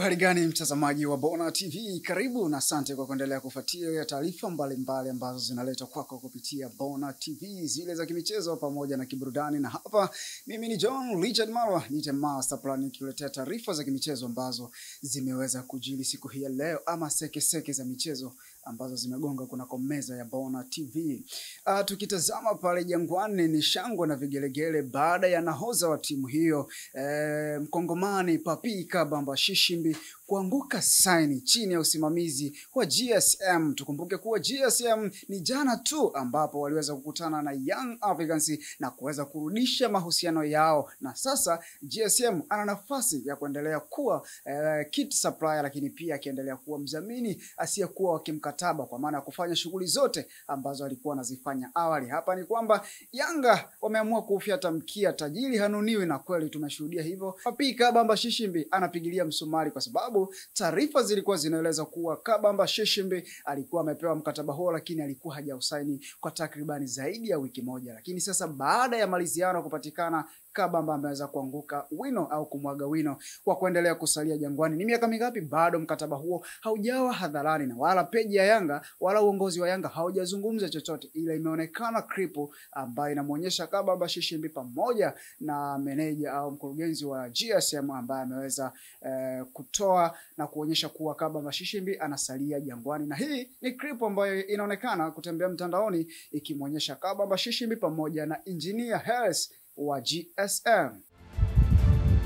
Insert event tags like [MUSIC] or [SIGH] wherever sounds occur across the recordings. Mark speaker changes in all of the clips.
Speaker 1: hali gani mtazamaji wa Bona TV, karibu na asante kwa kuendelea kufuatilia taarifa mbalimbali ambazo zinaletwa kwako kupitia Bona TV, zile za kimichezo pamoja na kiburudani. Na hapa mimi ni John Richard Marwa, nite master plan, nikiletea taarifa za kimichezo ambazo zimeweza kujili siku hii ya leo, ama sekeseke seke za michezo ambazo zimegonga kunako meza ya Bona TV. Uh, tukitazama pale Jangwani ni shangwe na vigelegele baada ya nahoza wa timu hiyo eh, mkongomani Papi Kabamba Shishimbi kuanguka saini chini ya usimamizi wa GSM. Tukumbuke kuwa GSM ni jana tu ambapo waliweza kukutana na Young Africans na kuweza kurudisha mahusiano yao, na sasa GSM ana nafasi ya kuendelea kuwa eh, kit supplier, lakini pia akiendelea kuwa mdhamini asiyekuwa wa kimkataba, kwa maana ya kufanya shughuli zote ambazo alikuwa anazifanya awali. Hapa ni kwamba Yanga wameamua kufyata mkia, tajiri hanuniwi, na kweli tumeshuhudia hivyo. Papi Kabamba Shishimbi anapigilia msumari kwa sababu taarifa zilikuwa zinaeleza kuwa Kabamba Shishimbi alikuwa amepewa mkataba huo, lakini alikuwa hajausaini kwa takribani zaidi ya wiki moja. Lakini sasa baada ya maliziano kupatikana, Kabamba ameweza kuanguka wino au kumwaga wino wa kuendelea kusalia Jangwani. Ni miaka mingapi? Bado mkataba huo haujawa hadharani, na wala peji ya Yanga wala uongozi wa Yanga haujazungumza chochote, ila imeonekana kripu ambayo inamwonyesha Kabamba Shishimbi pamoja na meneja au mkurugenzi wa GSM ambaye ameweza eh, kutoa na kuonyesha kuwa Kabamba Shishimbi anasalia Jangwani, na hii ni kripu ambayo inaonekana kutembea mtandaoni ikimwonyesha Kabamba Shishimbi pamoja na engineer Harris wa GSM.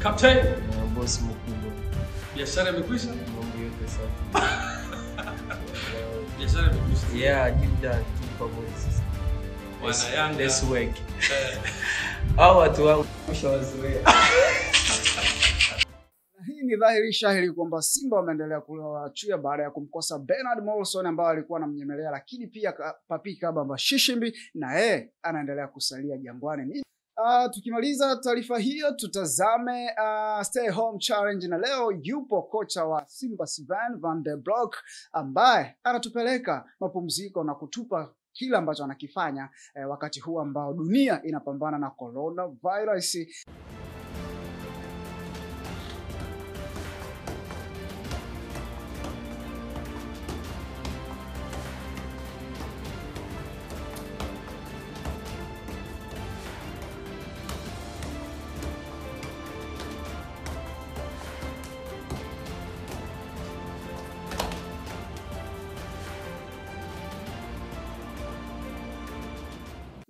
Speaker 2: Kapteni,
Speaker 3: bosi mkubwa
Speaker 2: biashara imekwisha?
Speaker 3: mambo yote. [LAUGHS]
Speaker 2: Biashara imekwisha.
Speaker 3: yeah jibda tu pamoja sasa
Speaker 2: Wana Yanga.
Speaker 3: let's work
Speaker 2: Eh, [LAUGHS]
Speaker 3: hao watu wangu ushawazoea [LAUGHS]
Speaker 1: hii ni dhahiri shahiri kwamba Simba wameendelea kuwachuia baada ya kumkosa Bernard Morrison ambaye alikuwa anamnyemelea, lakini pia Papi Kabamba Shishimbi na yeye anaendelea kusalia Jangwani. Uh, tukimaliza taarifa hiyo tutazame uh, stay home challenge, na leo yupo kocha wa Simba Sven van der Blok ambaye anatupeleka mapumziko na kutupa kile ambacho anakifanya eh, wakati huu ambao dunia inapambana na coronavirus.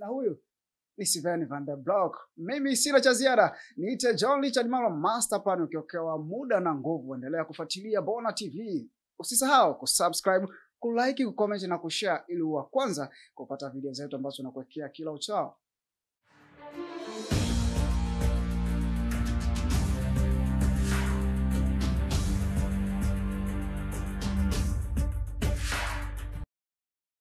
Speaker 1: Na huyu ni Sven van der Block. Mimi sina cha ziada, niite John Richard Malo Master Plan, ukiokewa muda na nguvu. Endelea kufuatilia Bona TV, usisahau kusubscribe, kulike, kucomment na kushare ili wa kwanza kupata video zetu ambazo tunakuwekea kila uchao.